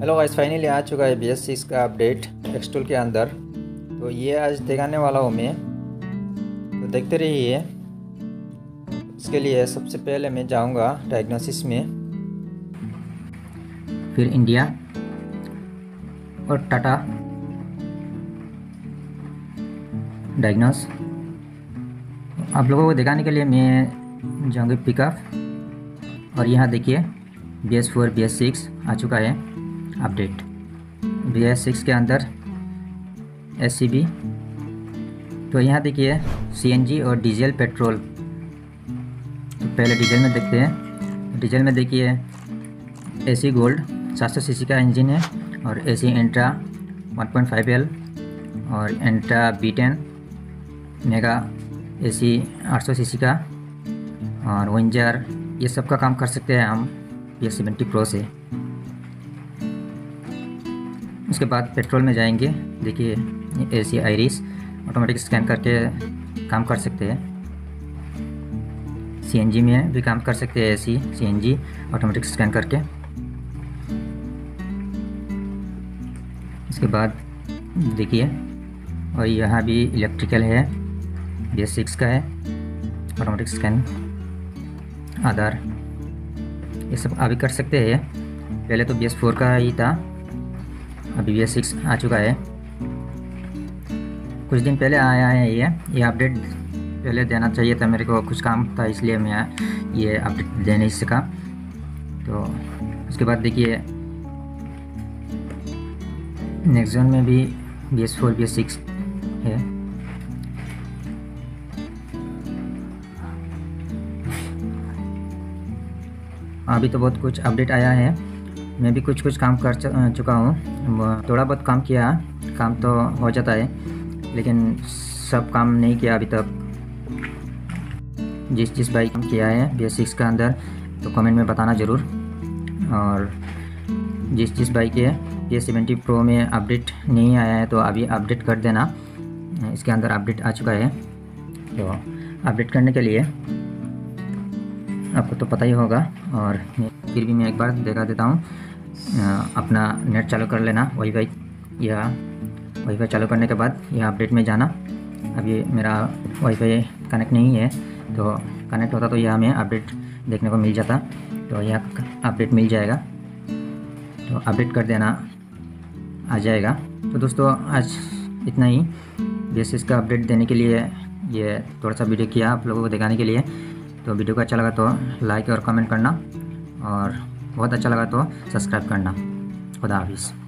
Hello guys finally आ चुका है बी एस सिक्स का अपडेट एक्सटूल के अंदर। तो ये आज दिखाने वाला हूँ मैं। तो देखते रहिए। इसके लिए सबसे पहले मैं जाऊँगा डायग्नोसिस में। फिर इंडिया और टाटा डायग्नोस आप लोगों को दिखाने के लिए मैं जाऊँगी पिकअप और यहाँ देखिए B S four B S six आ चुका है। अपडेट। बी एस सिक्स के अंदर एस सी बी तो यहाँ देखिए सी एन जी और डीजल पेट्रोल। तो पहले डीजल में देखते हैं। डीजल में देखिए ए सी गोल्ड, सात सौ सी का इंजन है और A C एंट्रा one point five L और एंट्रा B ten mega A C आठ सौ सी का और विंजर ये सब का काम कर सकते हैं हम। एस सेवेंटी प्रो से। उसके बाद पेट्रोल में जाएँगे। देखिए A C iris automatic scan करके काम कर सकते हैं। सीएनजी में भी काम कर सकते हैं A C C N automatic scan करके। इसके बाद देखिए, और यहाँ भी इलेक्ट्रिकल है बी एस सिक्स का है ऑटोमेटिक स्कैन आधार, ये सब अभी कर सकते हैं। पहले तो बी एस फोर का ही था अभी एस सिक्स आ चुका है। कुछ दिन पहले आया है ये ये अपडेट पहले देना चाहिए था मेरे को, कुछ काम था इसलिए मैं ये अपडेट दे नहीं सका तो उसके बाद देखिए नेक्स्ट जोन में भी B S four B S six है। अभी तो बहुत कुछ अपडेट आया है। मैं भी कुछ कुछ काम कर चुका हूँ। थोड़ा बहुत काम किया, काम तो हो जाता है, लेकिन सब काम नहीं किया अभी तक। जिस जिस बाइक काम किया है बी सिक्स के अंदर तो कमेंट में बताना ज़रूर। और जिस जिस बाइक है बी सेवेंटी प्रो में अपडेट नहीं आया है तो अभी अपडेट कर देना। इसके अंदर अपडेट आ चुका है। तो अपडेट करने के लिए आपको तो पता ही होगा और फिर भी मैं एक बार दिखा देता हूँ। अपना नेट चालू कर लेना वाईफाई या वाईफाई चालू करने के बाद यह अपडेट में जाना। अभी मेरा वाई फाई कनेक्ट नहीं है तो कनेक्ट होता तो यह हमें अपडेट देखने को मिल जाता। तो यह अपडेट मिल जाएगा। तो अपडेट कर देना, आ जाएगा। तो दोस्तों, आज इतना ही। बेसिस का अपडेट देने के लिए, ये थोड़ा सा वीडियो किया आप लोगों को दिखाने के लिए। तो वीडियो को अच्छा लगा तो लाइक और कमेंट करना और बहुत अच्छा लगा तो सब्सक्राइब करना। खुदा हाफिज़।